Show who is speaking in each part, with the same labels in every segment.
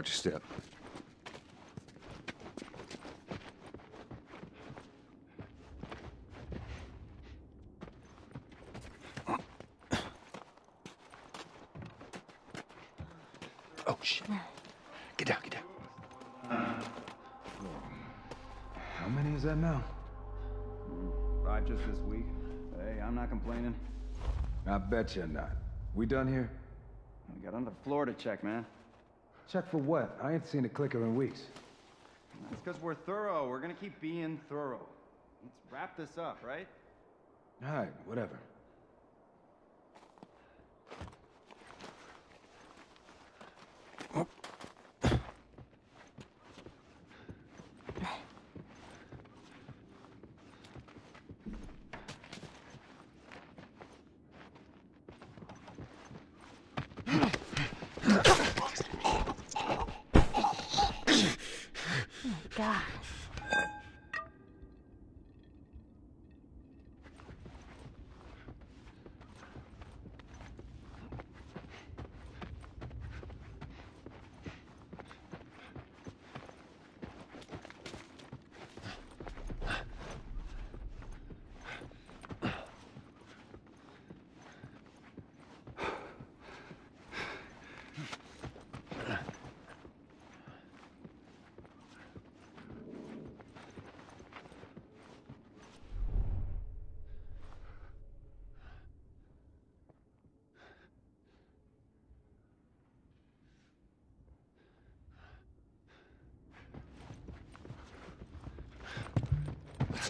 Speaker 1: Watch your step. Oh, shit. Get down, get down.
Speaker 2: How many is that now?
Speaker 3: Five just this week. Hey, I'm not complaining.
Speaker 2: I bet you're not. We done here?
Speaker 3: We got another floor to check, man.
Speaker 2: Check for what? I ain't seen a clicker in weeks.
Speaker 3: That's because we're thorough. We're gonna keep being thorough. Let's wrap this up, right?
Speaker 2: All right, whatever.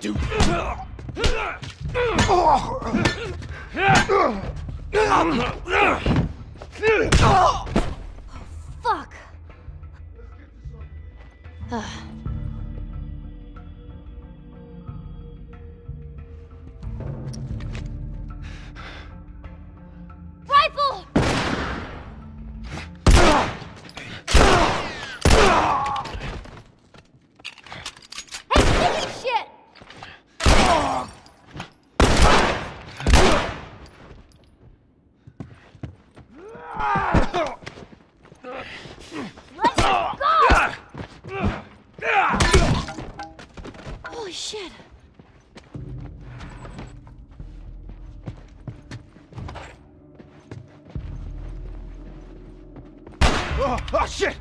Speaker 1: It.
Speaker 4: Oh, fuck. Oh, oh shit!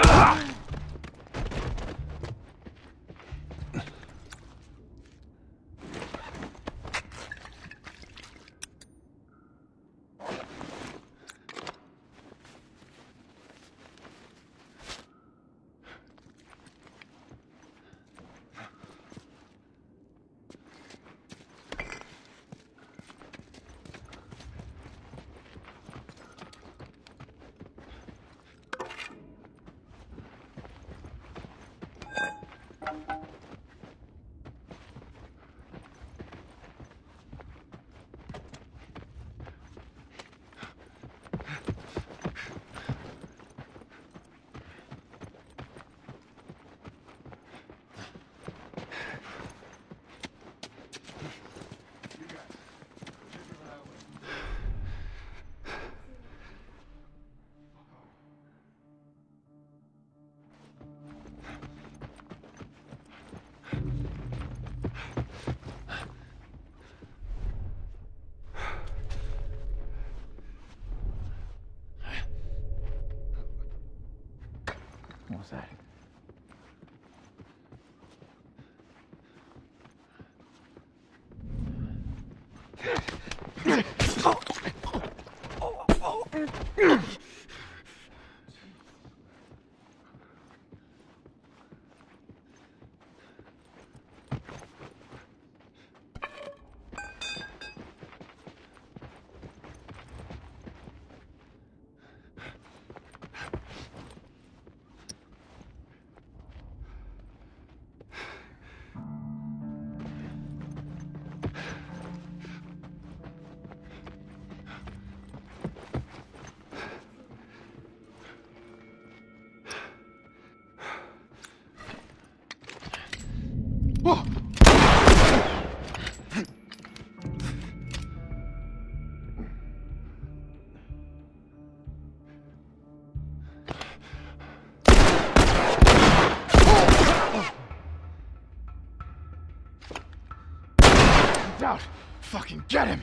Speaker 4: What was that?
Speaker 1: Oh, oh,
Speaker 3: oh. oh, oh.
Speaker 1: Out! Fucking get him!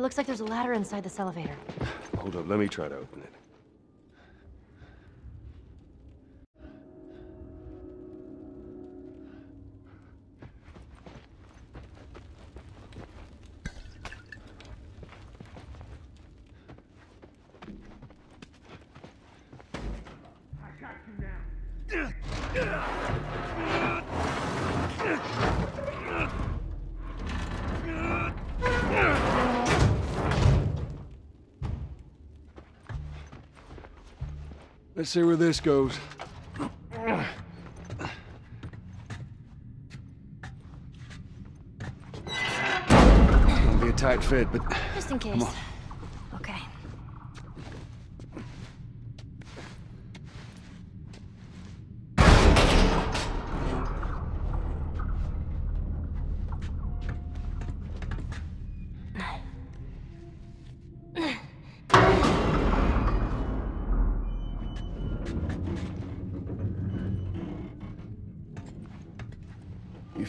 Speaker 4: it looks like there's a ladder inside this elevator.
Speaker 5: Hold up, let me try to open it. Let's see where this goes. Gonna be a tight fit, but
Speaker 4: Just in case.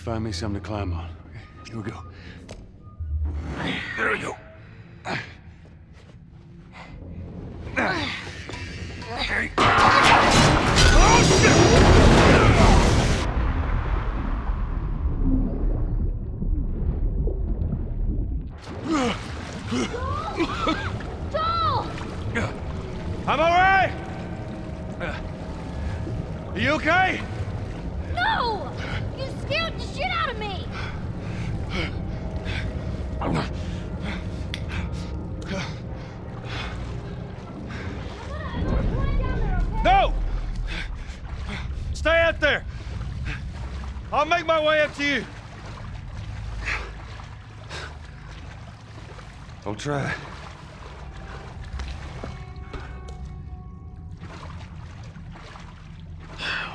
Speaker 5: Find me something to climb on. Here we go. There we go.
Speaker 4: No!
Speaker 1: Stay out there! I'll make my way up to you.
Speaker 5: I'll try.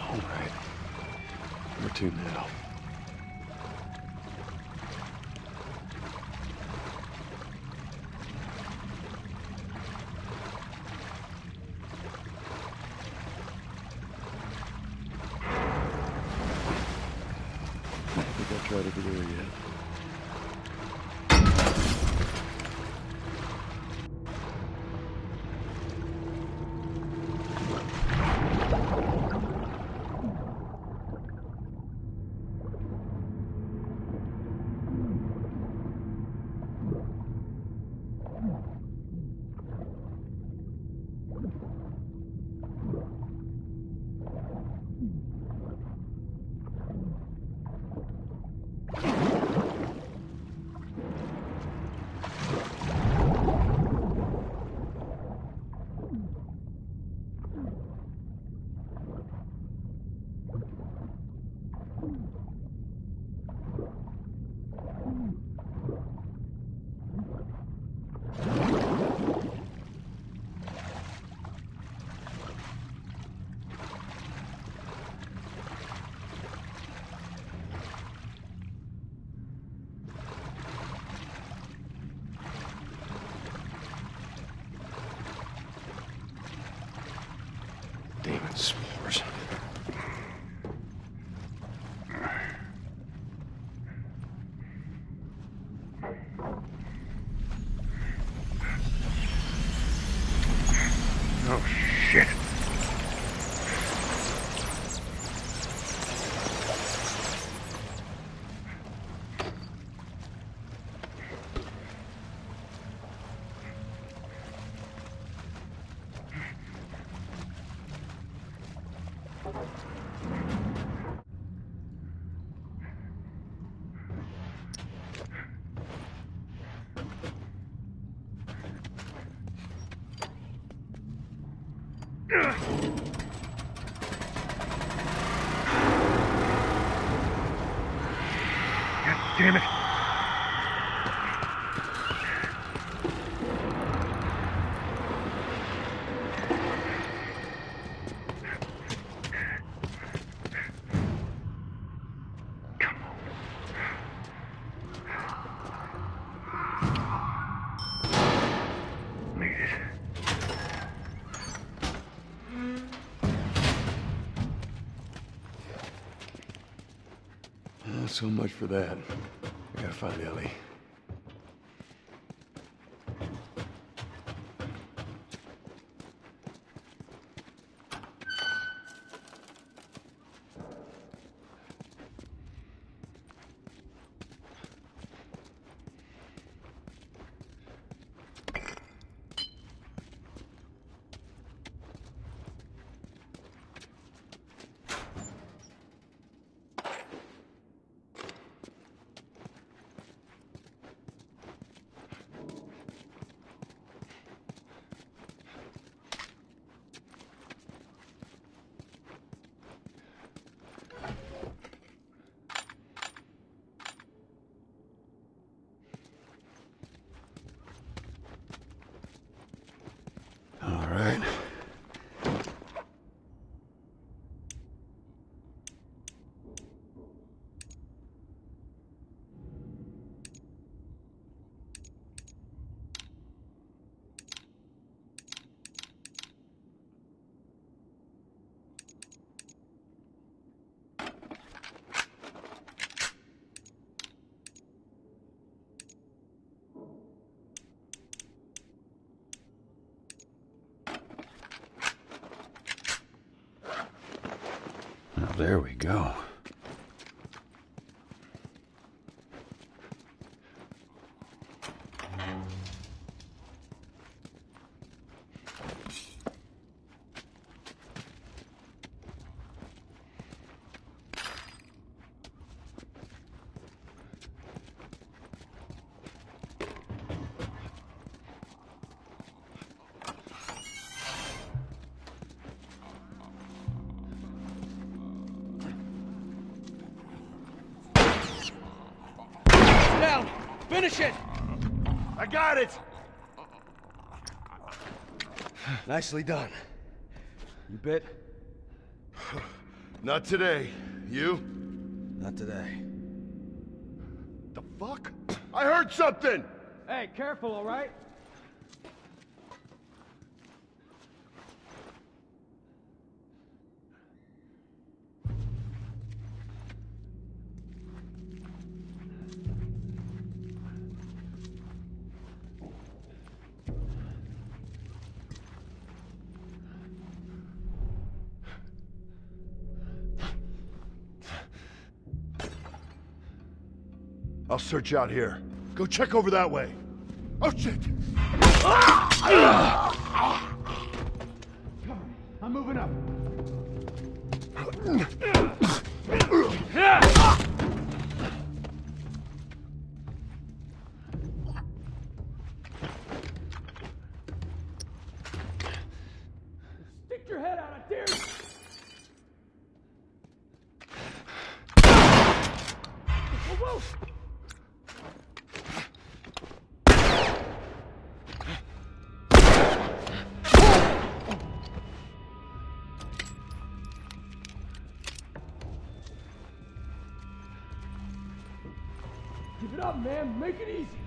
Speaker 5: All right. Where to now? God damn it.
Speaker 6: So much for that. I gotta find Ellie. All right. Now, there we go.
Speaker 7: Down! Finish it!
Speaker 5: I got it!
Speaker 7: Nicely done.
Speaker 8: You bit?
Speaker 5: Not today. You?
Speaker 7: Not today.
Speaker 5: The fuck? I heard something!
Speaker 2: Hey, careful, all right?
Speaker 5: I'll search out here. Go check over that way. Oh shit!
Speaker 2: I'm moving up. Stick your head out! Whoa, whoa! Man. Make it easy.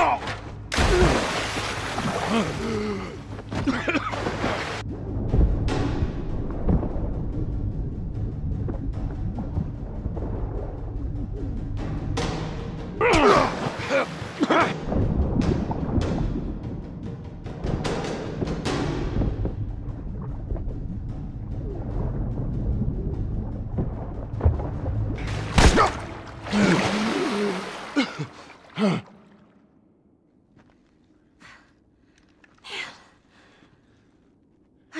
Speaker 4: I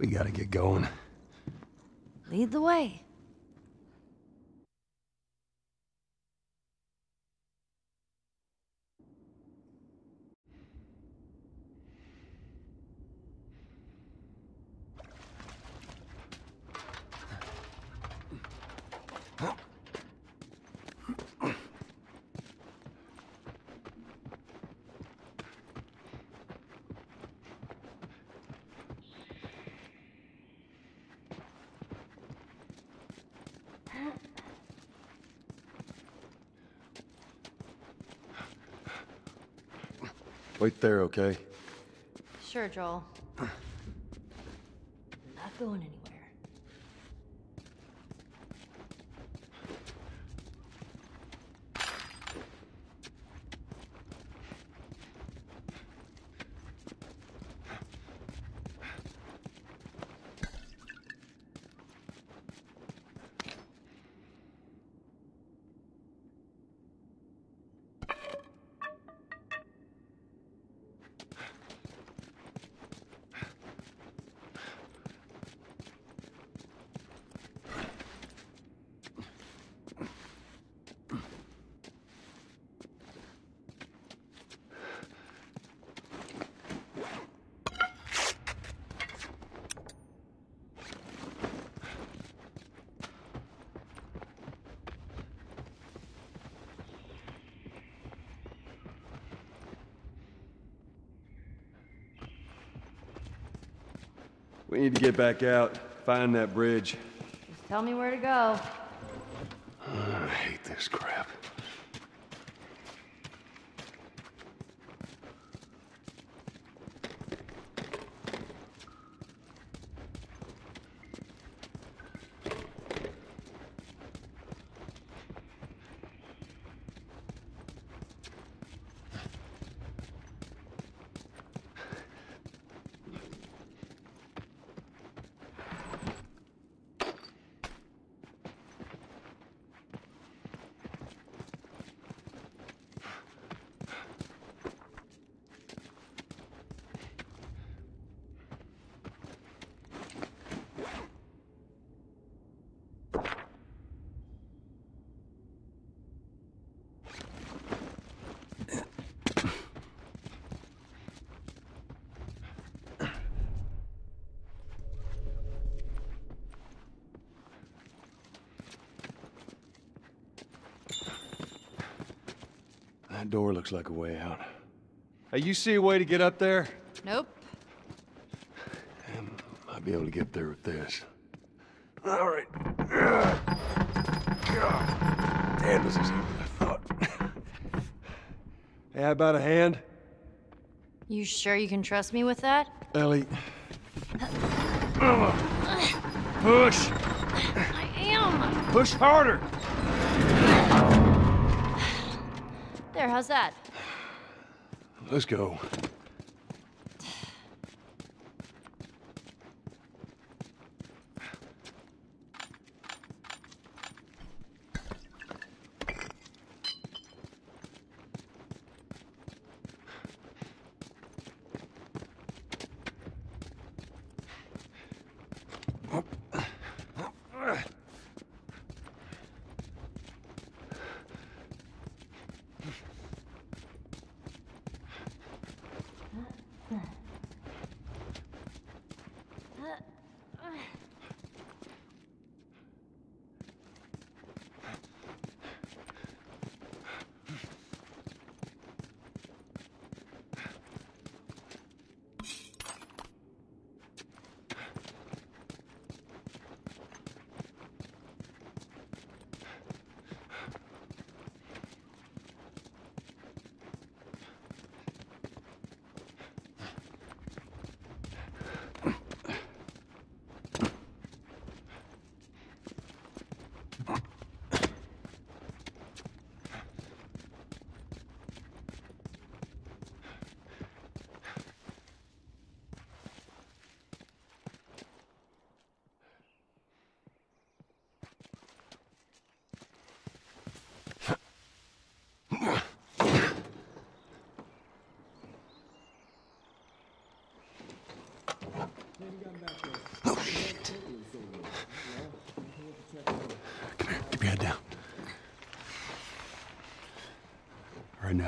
Speaker 5: We gotta get going.
Speaker 4: Lead the way.
Speaker 5: Wait there, okay?
Speaker 4: Sure, Joel. Not going anywhere.
Speaker 5: We need to get back out, find that bridge.
Speaker 4: Just tell me where to go.
Speaker 5: That door looks like a way out.
Speaker 1: Hey, you see a way to get up there?
Speaker 4: Nope.
Speaker 5: Um, I might be able to get there with this. All right. Damn, this is easier than I thought.
Speaker 1: Hey, how about a hand?
Speaker 4: You sure you can trust me with that?
Speaker 5: Ellie,
Speaker 1: Push!
Speaker 4: I am.
Speaker 1: Push harder!
Speaker 4: There, how's that?
Speaker 5: let's go.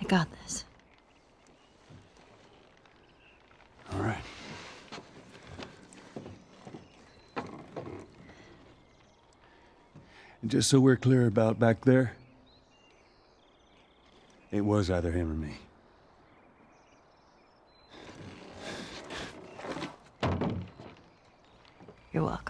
Speaker 4: I got this.
Speaker 5: All right. And just so we're clear about back there, it was either him or me.
Speaker 4: You're welcome.